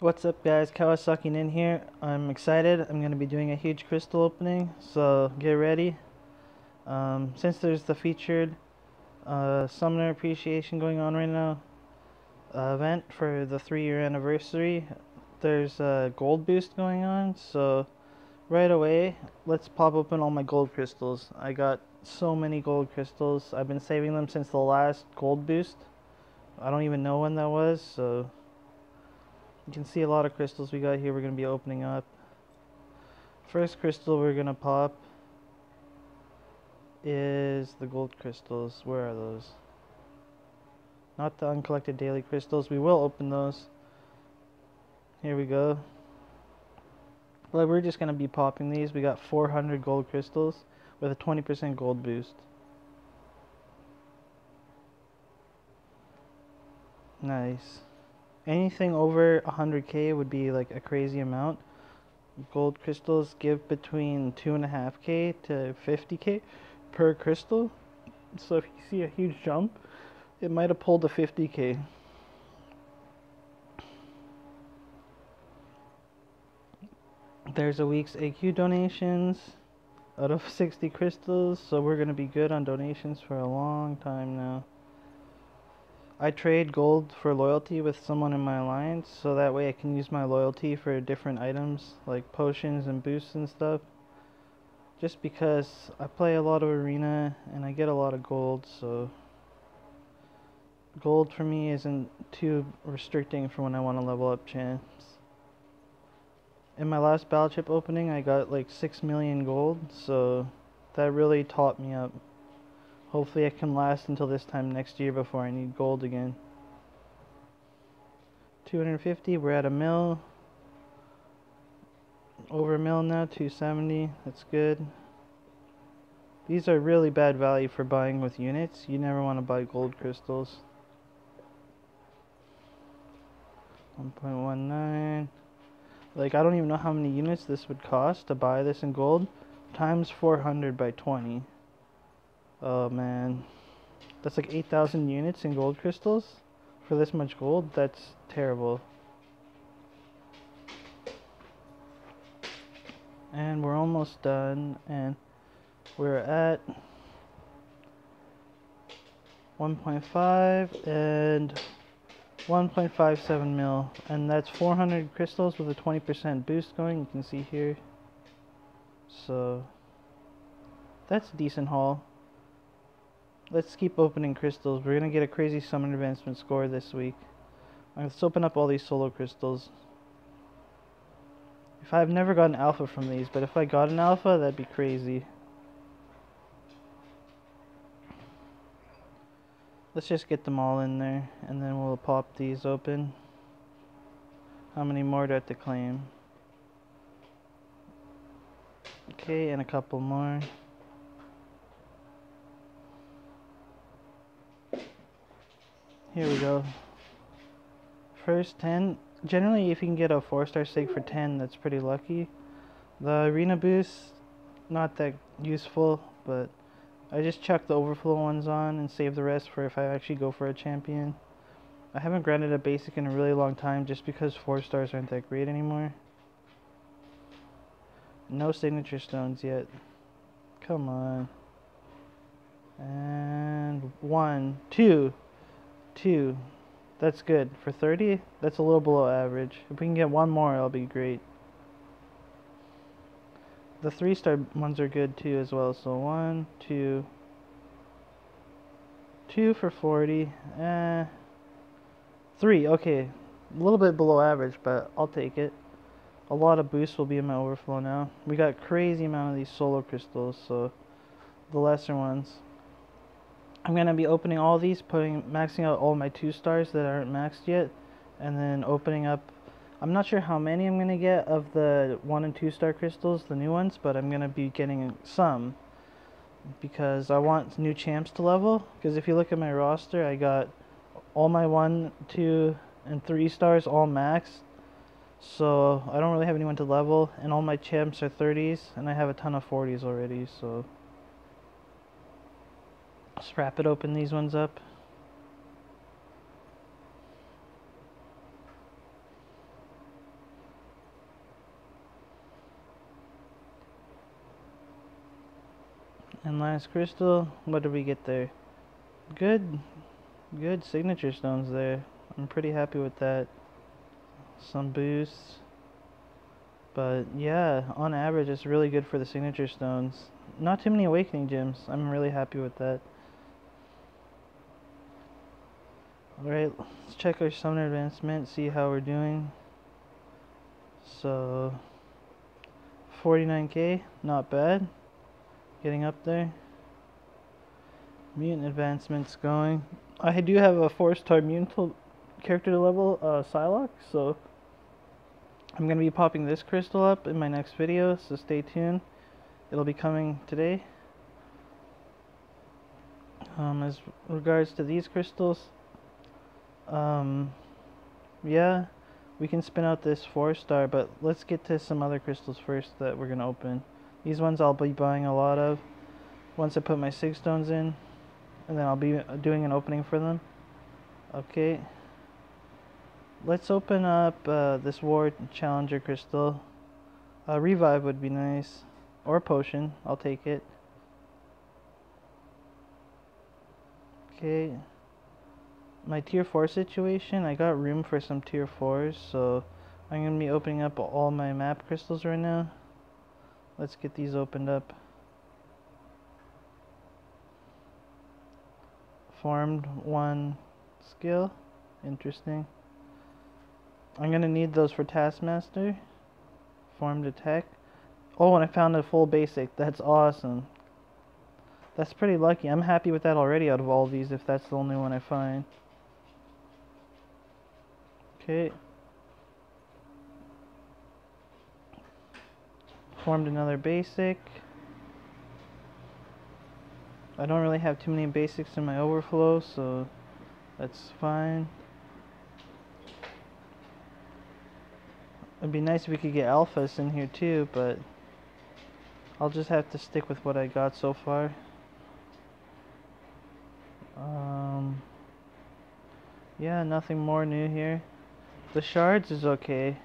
What's up guys, Kawasakinin here. I'm excited. I'm going to be doing a huge crystal opening, so get ready. Um, since there's the featured uh, Summoner Appreciation going on right now uh, event for the 3 year anniversary, there's a gold boost going on, so right away, let's pop open all my gold crystals. I got so many gold crystals. I've been saving them since the last gold boost. I don't even know when that was, so you can see a lot of crystals we got here we're going to be opening up. First crystal we're going to pop is the gold crystals. Where are those? Not the uncollected daily crystals. We will open those. Here we go. Well, we're just going to be popping these. We got 400 gold crystals with a 20% gold boost. Nice anything over 100k would be like a crazy amount. Gold crystals give between 2.5k to 50k per crystal. So if you see a huge jump, it might have pulled to 50k. There's a week's AQ donations out of 60 crystals, so we're going to be good on donations for a long time now. I trade gold for loyalty with someone in my alliance, so that way I can use my loyalty for different items like potions and boosts and stuff. Just because I play a lot of arena and I get a lot of gold, so gold for me isn't too restricting for when I want to level up champs. In my last battle chip opening, I got like 6 million gold, so that really taught me up. Hopefully I can last until this time next year before I need gold again. 250, we're at a mill. Over a mill now, 270, that's good. These are really bad value for buying with units. You never want to buy gold crystals. 1.19. Like, I don't even know how many units this would cost to buy this in gold. Times 400 by 20. Oh man. That's like 8,000 units in gold crystals for this much gold. That's terrible. And we're almost done and we're at 1.5 and 1.57 mil and that's 400 crystals with a 20% boost going you can see here so that's a decent haul let's keep opening crystals. We're going to get a crazy summon advancement score this week. Let's open up all these solo crystals. If I've never gotten an alpha from these, but if I got an alpha, that'd be crazy. Let's just get them all in there, and then we'll pop these open. How many more do I have to claim? Okay, and a couple more. Here we go. First 10. Generally, if you can get a 4-star sig for 10, that's pretty lucky. The arena boost, not that useful, but I just chuck the overflow ones on and save the rest for if I actually go for a champion. I haven't granted a basic in a really long time just because 4 stars aren't that great anymore. No signature stones yet. Come on. And one, two two. That's good. For 30, that's a little below average. If we can get one more, it'll be great. The three star ones are good too as well. So one, two, two for 40. Eh, three. Okay, a little bit below average, but I'll take it. A lot of boosts will be in my overflow now. We got crazy amount of these solo crystals, so the lesser ones. I'm gonna be opening all these, putting maxing out all my two stars that aren't maxed yet, and then opening up. I'm not sure how many I'm gonna get of the one and two star crystals, the new ones, but I'm gonna be getting some because I want new champs to level. Because if you look at my roster, I got all my one, two, and three stars all maxed. So I don't really have anyone to level, and all my champs are 30s, and I have a ton of 40s already. So. Let's it open these ones up. And last crystal, what did we get there? Good, good signature stones there. I'm pretty happy with that. Some boosts. But yeah, on average, it's really good for the signature stones. Not too many awakening gems. I'm really happy with that. Alright, let's check our summoner advancement, see how we're doing. So, 49k, not bad. Getting up there. Mutant advancements going. I do have a 4 star mutant character level, uh, Psylocke, so I'm going to be popping this crystal up in my next video, so stay tuned. It'll be coming today. Um, as regards to these crystals, um, yeah, we can spin out this 4 star, but let's get to some other crystals first that we're going to open. These ones I'll be buying a lot of once I put my sig stones in, and then I'll be doing an opening for them. Okay. Let's open up uh, this War Challenger crystal. A revive would be nice. Or potion. I'll take it. Okay. My tier 4 situation, I got room for some tier 4s, so I'm going to be opening up all my map crystals right now. Let's get these opened up. Formed one skill. Interesting. I'm gonna need those for Taskmaster. Formed attack. Oh, and I found a full basic. That's awesome. That's pretty lucky. I'm happy with that already out of all these if that's the only one I find. Okay. Formed another basic. I don't really have too many basics in my overflow, so that's fine. It'd be nice if we could get alphas in here too, but I'll just have to stick with what I got so far. Um, yeah, nothing more new here. The shards is okay.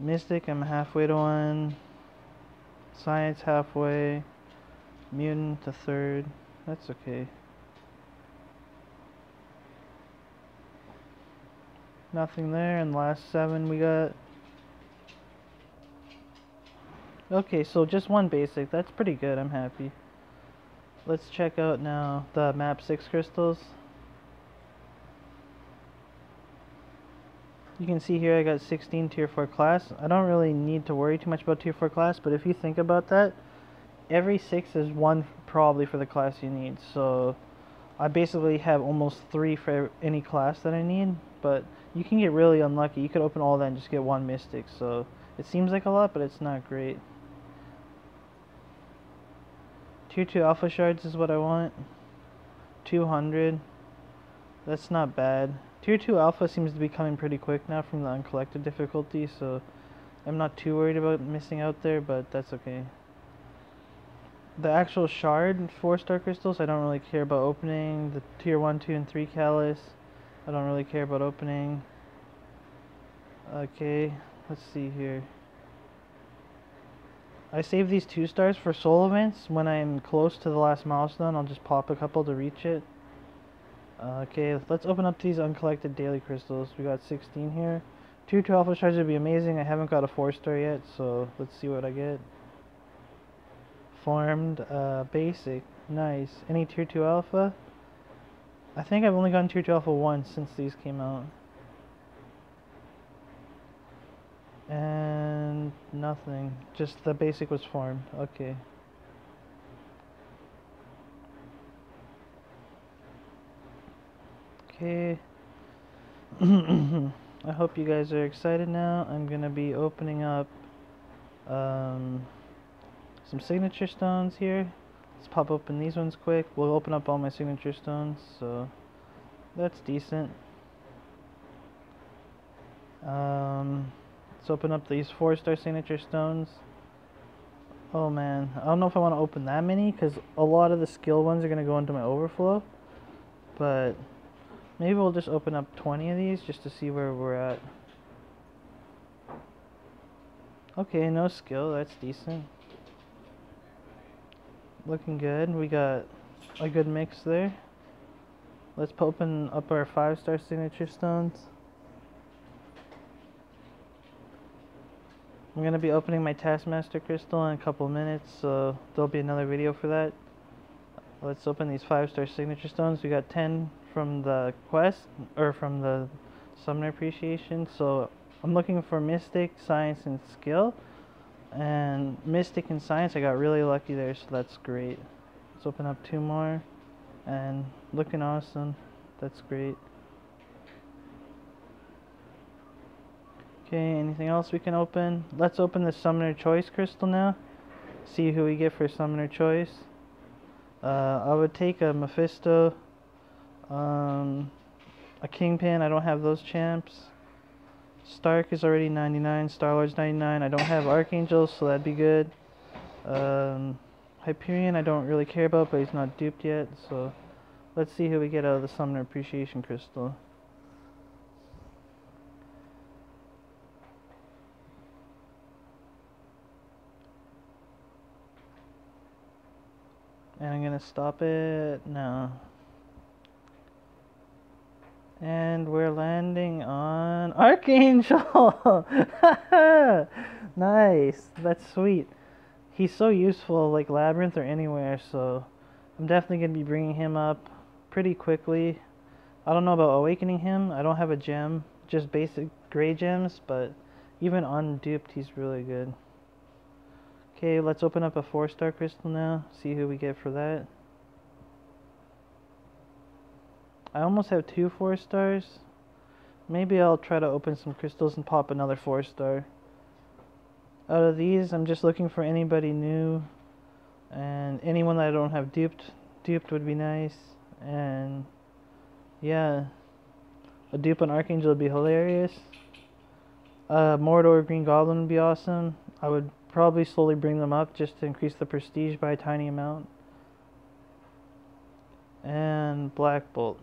Mystic, I'm halfway to one. Science halfway. Mutant to third. That's okay. Nothing there, and last seven we got Okay, so just one basic. That's pretty good. I'm happy. Let's check out now the map 6 crystals. You can see here I got 16 tier 4 class. I don't really need to worry too much about tier 4 class, but if you think about that, every 6 is one probably for the class you need. So I basically have almost 3 for any class that I need, but you can get really unlucky. You could open all that and just get one mystic, so it seems like a lot, but it's not great. Tier 2 alpha shards is what I want. 200. That's not bad. Tier 2 alpha seems to be coming pretty quick now from the uncollected difficulty, so I'm not too worried about missing out there, but that's okay. The actual shard 4 star crystals, I don't really care about opening. The tier 1, 2, and 3 callus, I don't really care about opening. Okay, let's see here. I save these two stars for soul events. When I'm close to the last milestone, I'll just pop a couple to reach it. Okay, let's open up these uncollected daily crystals. We got 16 here. Two 2 alpha shards would be amazing. I haven't got a 4 star yet, so let's see what I get. Formed, uh, basic. Nice. Any tier 2 alpha? I think I've only gotten tier 2 alpha once since these came out. And nothing. Just the basic was formed. Okay. Okay. I hope you guys are excited now. I'm gonna be opening up um, some signature stones here. Let's pop open these ones quick. We'll open up all my signature stones, so that's decent. Um, Let's open up these four star signature stones. Oh man, I don't know if I want to open that many because a lot of the skill ones are going to go into my overflow. But maybe we'll just open up 20 of these just to see where we're at. Okay, no skill, that's decent. Looking good. We got a good mix there. Let's open up our five star signature stones. I'm gonna be opening my Taskmaster crystal in a couple minutes, so there'll be another video for that. Let's open these five star signature stones. We got 10 from the quest, or from the summoner appreciation. So I'm looking for Mystic, Science, and Skill. And Mystic and Science, I got really lucky there, so that's great. Let's open up two more. And looking awesome. That's great. Okay, anything else we can open? Let's open the Summoner Choice crystal now. See who we get for Summoner Choice. Uh, I would take a Mephisto, um, a Kingpin. I don't have those champs. Stark is already 99. Star-Lord's 99. I don't have Archangel, so that'd be good. Um, Hyperion I don't really care about, but he's not duped yet, so let's see who we get out of the Summoner Appreciation Crystal. And I'm gonna stop it now. And we're landing on Archangel! nice, that's sweet. He's so useful like Labyrinth or anywhere, so I'm definitely going to be bringing him up pretty quickly. I don't know about awakening him, I don't have a gem, just basic gray gems, but even unduped he's really good. Okay, let's open up a 4 star crystal now, see who we get for that. I almost have two 4 stars. Maybe I'll try to open some crystals and pop another 4 star. Out of these, I'm just looking for anybody new. And anyone that I don't have duped. Duped would be nice. And yeah. A dupe on Archangel would be hilarious. Uh, Mordor Green Goblin would be awesome. I would probably slowly bring them up just to increase the prestige by a tiny amount. And Black Bolt.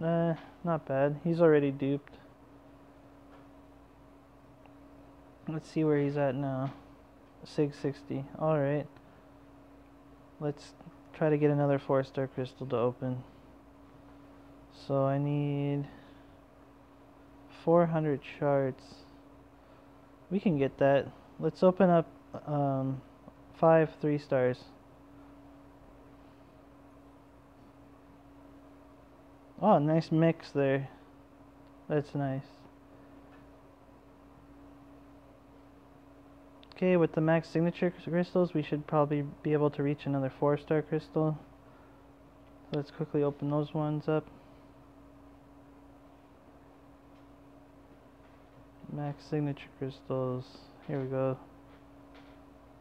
Eh, not bad. He's already duped. Let's see where he's at now. 660. Alright. Let's try to get another 4 star crystal to open. So I need 400 shards. We can get that. Let's open up um, 5 3 stars. Oh, nice mix there. That's nice. Okay, with the max signature crystals, we should probably be able to reach another 4 star crystal. So let's quickly open those ones up. Max signature crystals. Here we go.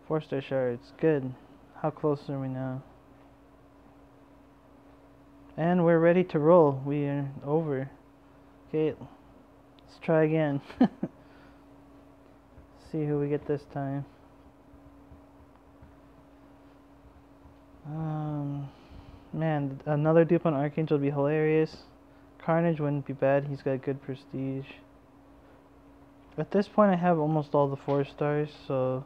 4 star shards. Good. How close are we now? And we're ready to roll. We are over. Okay, let's try again. see who we get this time. Um, man, another dupe on Archangel would be hilarious. Carnage wouldn't be bad. He's got good prestige. At this point, I have almost all the four stars, so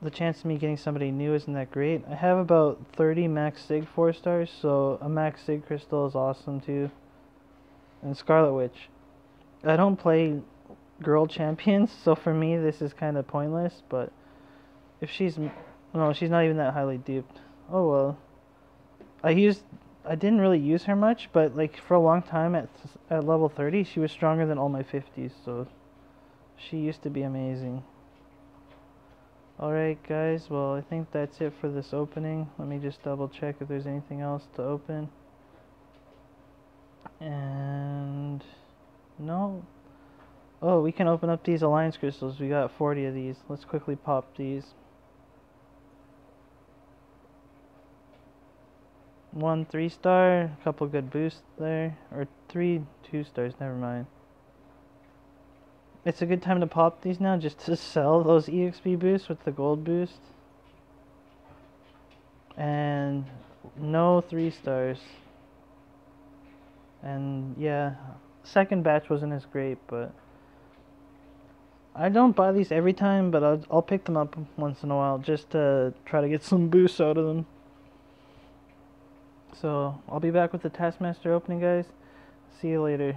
the chance of me getting somebody new isn't that great. I have about 30 max sig four stars, so a max sig crystal is awesome too. And Scarlet Witch. I don't play girl champions, so for me this is kind of pointless, but if she's no, she's not even that highly duped. Oh well. I used I didn't really use her much, but like for a long time at at level 30, she was stronger than all my 50s, so she used to be amazing. Alright guys, well I think that's it for this opening. Let me just double check if there's anything else to open. And no, Oh, we can open up these alliance crystals. We got 40 of these. Let's quickly pop these. One three star, a couple good boosts there. Or three two stars, never mind. It's a good time to pop these now just to sell those EXP boosts with the gold boost. And no three stars. And yeah, second batch wasn't as great, but I don't buy these every time, but I'll, I'll pick them up once in a while just to try to get some boosts out of them. So I'll be back with the Taskmaster opening, guys. See you later.